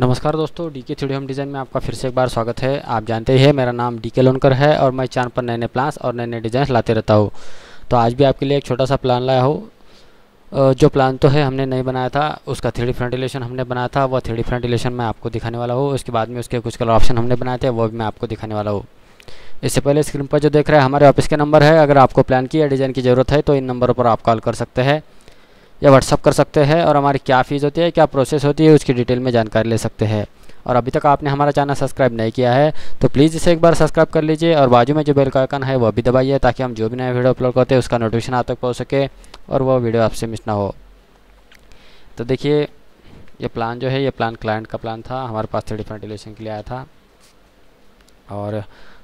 नमस्कार दोस्तों डी के थ्री होम डिज़ाइन में आपका फिर से एक बार स्वागत है। आप जानते ही हैं, मेरा नाम डी के लोनकर है और मैं चैनल पर नए नए प्लान्स और नए नए डिज़ाइन लाते रहता हूँ। तो आज भी आपके लिए एक छोटा सा प्लान लाया हूँ। जो प्लान तो है, हमने नहीं बनाया था, उसका थ्री फ्रंटिलेशन हमने बनाया था, वह थ्री फ्रंटिलेशन मैं आपको दिखाने वाला हूँ। उसके बाद में उसके कुछ कलर ऑप्शन हमने बनाए थे, वो भी मैं आपको दिखाने वाला हूँ। इससे पहले स्क्रीन पर जो देख रहे हैं, हमारे ऑफ़िस के नंबर है। अगर आपको प्लान की या डिज़ाइन की ज़रूरत है तो इन नंबरों पर आप कॉल कर सकते हैं। या व्हाट्सअप कर सकते हैं और हमारी क्या फ़ीस होती है, क्या प्रोसेस होती है, उसकी डिटेल में जानकारी ले सकते हैं। और अभी तक आपने हमारा चैनल सब्सक्राइब नहीं किया है तो प्लीज़ इसे एक बार सब्सक्राइब कर लीजिए और बाजू में जो बेल का आइकन है, वह भी दबाइए ताकि हम जो भी नया वीडियो अपलोड करते हैं, उसका नोटिफिकेशन आप तक पहुँच सके और वह वीडियो आपसे मिस ना हो। तो देखिए, ये प्लान जो है, ये प्लान क्लाइंट का प्लान था, हमारे पास थ्री डिफरेंट के लिए आया था। और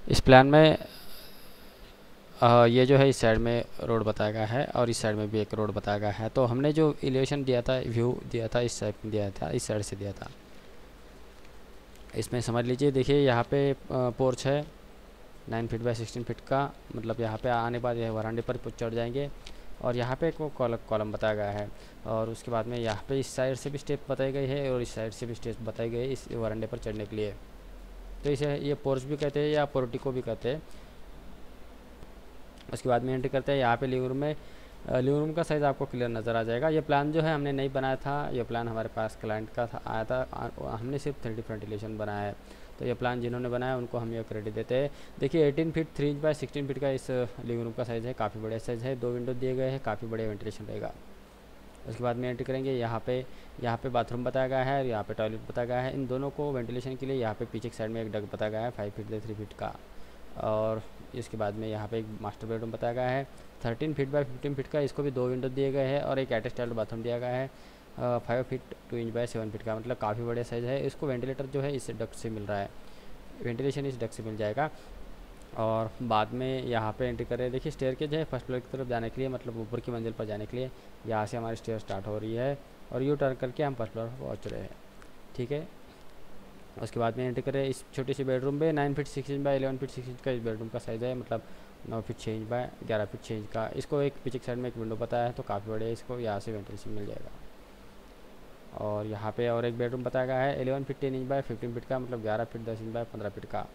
इस प्लान में ये जो है इस साइड में रोड बताया गया है और इस साइड में भी एक रोड बताया गया है। तो हमने जो एलिवेशन दिया था व्यू दिया था, इस साइड दिया था, इस साइड से दिया था। इसमें समझ लीजिए, देखिए यहाँ पे पोर्च है nine feet by sixteen feet का मतलब यहाँ पे आने बाद यह वरांडे पर चढ़ जाएँगे और यहाँ पे एक कॉलम कॉलम बताया गया है और उसके बाद में यहाँ पे इस साइड से भी स्टेप बताई गई है और इस साइड से भी स्टेप बताई गई है इस वरांडे पर चढ़ने के लिए। तो इसे ये पोर्च भी कहते हैं या पोर्टिको भी कहते हैं। उसके बाद में एंट्री करते हैं, यहाँ पे लिविंग रूम में लिविंग रूम का साइज़ आपको क्लियर नज़र आ जाएगा। ये प्लान जो है, हमने नहीं बनाया था, ये प्लान हमारे पास क्लाइंट का था, आया था हमने सिर्फ़ थ्री डी बनाया है। तो ये प्लान जिन्होंने बनाया, उनको हम ये क्रेडिट देते हैं। देखिए 18 feet three inch by sixteen feet का इस लिविंग रूम का साइज़ है, काफ़ी बड़े साइज़ है। दो विंडो दिए गए हैं, काफ़ी बड़े वेंटिलेशन रहेगा। उसके बाद में एंट्री करेंगे, यहाँ पे यहाँ पे बाथरूम बताया गया है और यहाँ पे टॉयलेट बताया गया है। इन दोनों को वेंटिलेशन के लिए यहाँ पे पीछे साइड में एक डग बताया गया है फाइव फीट से थ्री फीट का। और इसके बाद में यहाँ पे एक मास्टर बेडरूम बताया गया है। Thirteen feet by fifteen feet का इसको भी दो विंडो दिए गए हैं और एक एटेस्टाइल बाथरूम दिया गया है। Five feet two inch by seven feet का मतलब काफ़ी बड़े साइज़ है। इसको वेंटिलेटर जो है इस डक से मिल रहा है। वेंटिलेशन इस डक से मिल जाएगा। और बाद में यहाँ पे एंट्री करें देखिए स्टेयर के जो है फ़र्स्ट फ्लोर की तरफ़ जाने के लिए मतलब ऊपर की मंजिल पर जाने के लिए। यहाँ से हमारी स्टेयर स्टार्ट हो रही है और यू टर्न करके हम फ़र्स्ट फ्लोर पहुँच रहे हैं। ठीक है? उसके बाद में एंट्री करें इस छोटी सी बेडरूम में nine feet six inch by eleven feet six inch का इस बेडरूम का साइज़ है मतलब नौ फीट छः इंच बाय ग्यारह फीट छः इंच का। इसको एक पीछे साइड में एक विंडो बताया है तो काफ़ी बड़े इसको यहाँ से वेंटिलेशन मिल जाएगा। और यहाँ पे और एक बेडरूम बताया गया है eleven feet ten inch by fifteen feet का मतलब ग्यारह फीट दस इंच बाय पंद्रह फीट का।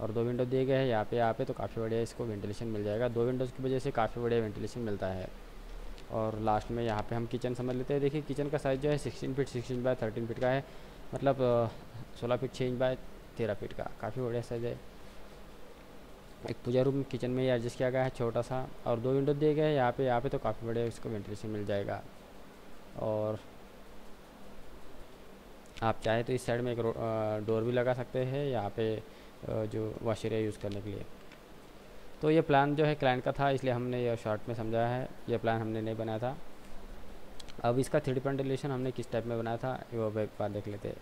और दो विंडो दिए गए हैं, यहाँ पे यहाँ पे तो काफ़ी बढ़िया इसको वेंटिलेशन मिल जाएगा। दो विंडोज़ की वजह से काफ़ी बढ़िया वेंटिलेशन मिलता है। और लास्ट में यहाँ पे हम किचन समझ लेते हैं। देखिए किचन का साइज़ जो है sixteen feet sixteen by thirteen feet का है। मतलब सोलह फीट छः इंच बाय तेरह फीट का, काफ़ी बढ़िया साइज़ है। एक पूजा रूम किचन में ही एडजस्ट किया गया है छोटा सा, और दो विंडो दिए गए हैं, यहाँ पे यहाँ पे तो काफ़ी बड़े इसको वेंटिलेशन मिल जाएगा। और आप चाहे तो इस साइड में एक डोर भी लगा सकते हैं, यहाँ पे जो वॉशर यूज़ करने के लिए। तो ये प्लान जो है क्लाइंट का था, इसलिए हमने ये शॉर्ट में समझाया है, ये प्लान हमने नहीं बनाया था। अब इसका थ्री डी हमने किस टाइप में बनाया था वो एक बार देख लेते हैं।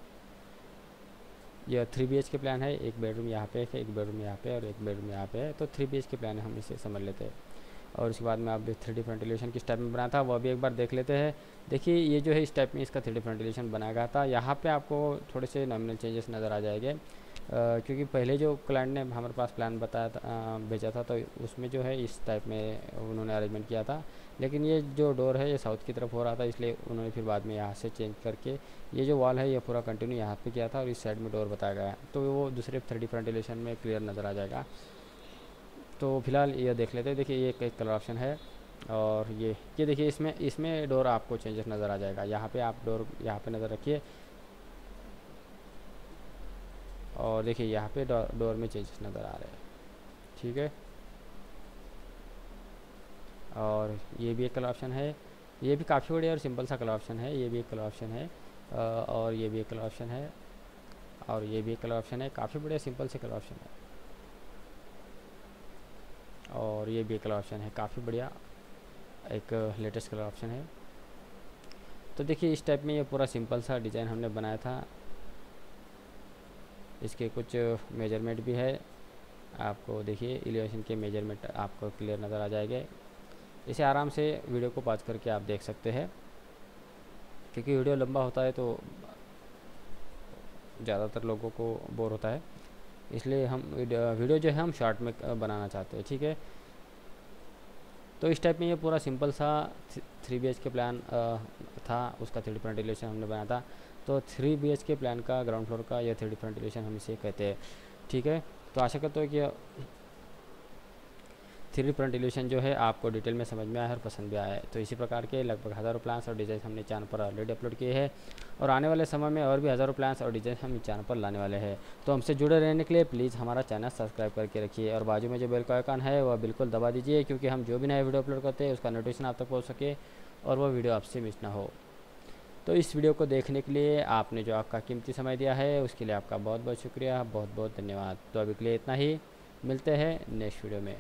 यह थ्री बीएच के प्लान है, एक बेडरूम यहाँ पे है, एक बेडरूम यहाँ पे और एक बेडरूम यहाँ पे है तो थ्री बीएच के प्लान हम इसे समझ लेते हैं। और उसके बाद में आप थ्री डी फ्रंटिलेशन किस टाइप में बनाया था, वो भी एक बार देख लेते हैं। देखिए, ये जो है इस टाइप में इसका थ्री डी फ्रंटिलेशन बनाया गया था। यहाँ पे आपको थोड़े से नॉमिनल चेंजेस नज़र आ जाएँगे। क्योंकि पहले जो क्लाइंट ने हमारे पास प्लान बताया था भेजा था तो उसमें जो है इस टाइप में उन्होंने अरेंजमेंट किया था। लेकिन ये जो डोर है, ये साउथ की तरफ़ हो रहा था, इसलिए उन्होंने फिर बाद में यहाँ से चेंज करके ये जो वॉल है, ये पूरा कंटिन्यू यहाँ पे किया था और इस साइड में डोर बताया गया है। तो वो दूसरे थर्टी फ्रंटिलेशन में क्लियर नज़र आ जाएगा। तो फ़िलहाल ये देख लेते हैं। देखिए, ये एक कलर ऑप्शन है और ये ये देखिए, इसमें इसमें डोर आपको चेंजेस नज़र आ जाएगा। यहाँ पे आप डोर यहाँ पे नज़र रखिए। और देखिए यहाँ पे डोर में चेंजेस नज़र आ रहे हैं। ठीक है? और ये भी एक कलर ऑप्शन है। ये भी काफ़ी बढ़िया और सिंपल सा कलर ऑप्शन है। ये भी एक कलर ऑप्शन है। और ये भी एक कलर ऑप्शन है। और ये भी एक कलर ऑप्शन है। काफ़ी बढ़िया सिंपल से कलर ऑप्शन है। और ये भी एक कलर ऑप्शन है। काफ़ी बढ़िया एक लेटेस्ट कलर ऑप्शन है। तो देखिए इस टाइप में ये पूरा सिंपल सा डिज़ाइन हमने बनाया था। इसके कुछ मेज़रमेंट भी है। आपको देखिए एलिवेशन के मेज़रमेंट आपको क्लियर नज़र आ जाएँगे। इसे आराम से वीडियो को पॉज करके आप देख सकते हैं। क्योंकि वीडियो लंबा होता है तो ज़्यादातर लोगों को बोर होता है। इसलिए हम वीडियो जो है, हम शॉर्ट में बनाना चाहते हैं, ठीक है? तो इस टाइप में ये पूरा सिंपल सा थ्री बी के प्लान था। उसका थ्री डी हमने बनाया था। तो three B H K plan का ग्राउंड फ्लोर का, या थ्री डिफरेंट एलिवेशन हम इसे कहते हैं। ठीक है? तो आशा करता हूँ कि थ्री फ्रंट एलिवेशन जो है, आपको डिटेल में समझ में आया और पसंद भी आया है। तो इसी प्रकार के लगभग हज़ारों प्लान्स और डिज़ाइन हमने चैनल पर ऑलरेडी अपलोड किए हैं और आने वाले समय में और भी हज़ारों प्लान्स और डिज़ाइन हम चैनल पर लाने वाले हैं। तो हमसे जुड़े रहने के लिए प्लीज़ हमारा चैनल सब्सक्राइब करके रखिए और बाजू में जो बेल का आइकन है, वह बिल्कुल दबा दीजिए क्योंकि हम जो भी नया वीडियो अपलोड करते हैं, उसका नोटिफिकेशन आप तक पहुँच सके और वह वीडियो आपसे मिस ना हो। तो इस वीडियो को देखने के लिए आपने जो आपका कीमती समय दिया है, उसके लिए आपका बहुत बहुत शुक्रिया बहुत बहुत धन्यवाद। तो अभी के लिए इतना ही, मिलते हैं नेक्स्ट वीडियो में।